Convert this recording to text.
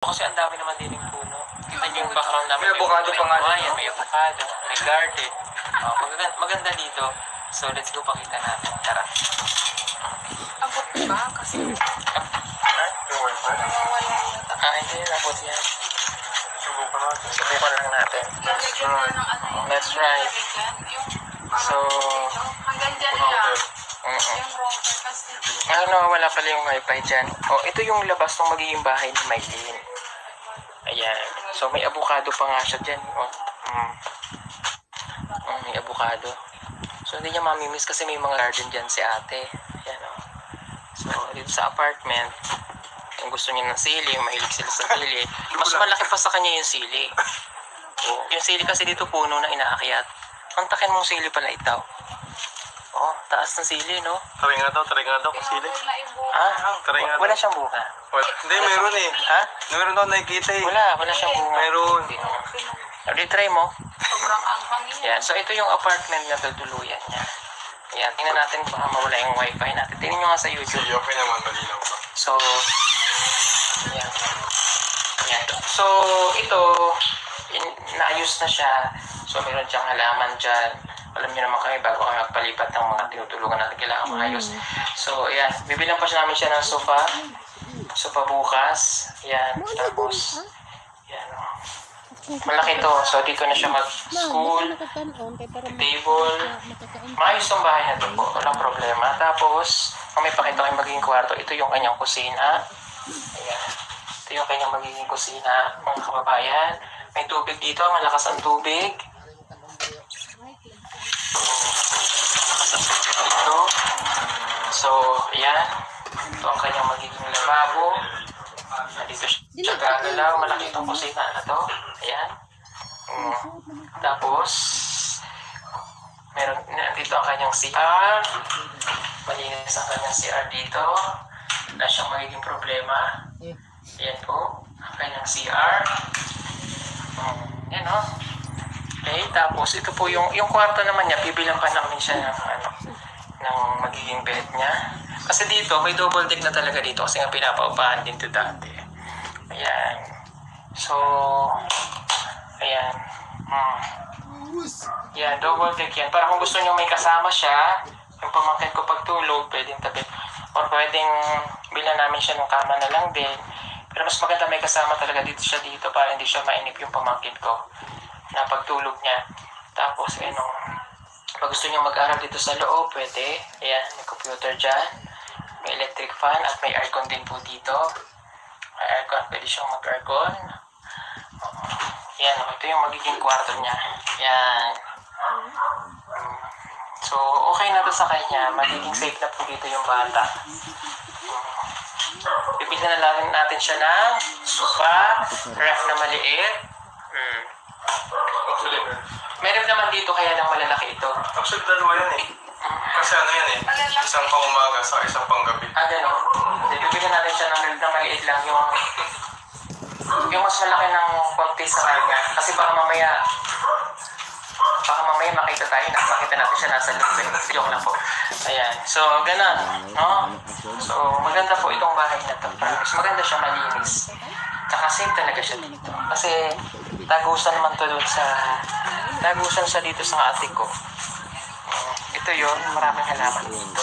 Kasi ang dami naman din yung puno. Kita niyo yung background namin. May avocado pa nga Ayan, dito. may avocado. May garden. Oh, maganda, maganda dito. So, let's go pakita natin. Tara. Abot ba? Kasi. Ah, hindi. Abot yan. Subukan natin. Subukan lang natin. Ano yun. Lalagyan. Yung So, Ah, nawawala pala yung wifi dyan. Oh, ito yung labas ng magiging bahay ni Maylin. Ayan. So, may avocado pa nga siya dyan. Oh. Mm. Oh, may avocado. So, hindi niya mamimiss kasi may mga garden dyan si ate. Ayan, oh. So, dito sa apartment, kung gusto niya ng sili, mahilig sila sa sili, mas malaki pa sa kanya yung sili. Oh, yung sili kasi dito puno na inaakyat. Kontakin mong sili pala itaw. Oh, taas ng sili, no? Try nga daw, try nga daw kung sili. Ah, Try nga wala daw. siyang bunga. Wala. Hindi, meron eh. Ha? Meron daw nakikita eh. Wala, wala siyang bunga. Meron. Hindi, try mo. Sobrang anghang yun. Yan, so ito yung apartment na tutuluyan niya. Yan, tingnan natin baka mawala yung wifi natin. Tingnan nyo nga sa YouTube. Sige, okay naman. Malinaw pa. So, yan. Yan. So, ito, in, naayos na siya. So, meron siyang halaman dyan. Alam niyo naman kami, bago kami magpalipat ng mga tinutulungan natin, kailangan maayos. So, yan. Bibilang pa siya namin siya ng sofa. Sofa bukas. Yan. Tapos, yan. oh. Malaki to. So, dito na siya mag-school. Table. Maayos tong bahay na to po. Walang problema. Tapos, kung may pakita kayong magiging kwarto, ito yung kanyang kusina. Ayan. Ito yung kanyang magiging kusina, mga kababayan. May tubig dito, malakas ang tubig. Ito. So, ayan. Ito ang kanyang magiging lababo. Nandito siya gagalaw. Malaki itong kusina na to. Ayan. Mm. Tapos, meron, nandito ang kanyang CR. Malinis ang kanyang CR dito. Wala siyang magiging problema. Ayan po, ang kanyang CR. Um, yan o. Okay, tapos ito po yung, yung kwarto naman niya, bibilang pa namin siya ng, ano, ng magiging bed niya. Kasi dito, may double deck na talaga dito kasi nga pinapaupahan din to dati. Ayan. So, ayan. Hmm. Yan, double deck yan. Para kung gusto nyo may kasama siya, yung pamangkin ko pagtulog, pwedeng tabi. Or pwedeng bilan namin siya ng kama na lang din. Pero mas maganda may kasama talaga dito siya dito para hindi siya mainip yung pamangkin ko na pagtulog niya. Tapos, ano, pag gusto niyo mag-aral dito sa loob, pwede. Ayan, may computer dyan. May electric fan at may aircon din po dito. May aircon, pwede siyang mag-aircon. Yan, ito yung magiging kwarto niya. Yan. Mm. So, okay na to sa kanya. Magiging safe na po dito yung bata. Bibigyan na lang natin siya ng sofa, ref na maliit. Mm. May ref naman dito kaya lang malalaki ito. actually dalawa yan eh. Kasi ano yan eh. Isang pang umaga sa isang pang gabi. Ah, gano'n. Hindi, Bibigyan natin siya ng ref na maliit lang yung yung mas malaki ng konti sa kanya. Kasi baka mamaya baka mamaya makita tayo na makita natin siya nasa loob eh. Joke lang po. Ayan. So, ganun. No? So, maganda po itong bahay na to. Mas maganda siya malinis. Tsaka safe talaga siya dito. Kasi tagusan naman to doon sa tagusan siya dito sa atik ko. Ito yon maraming halaman dito.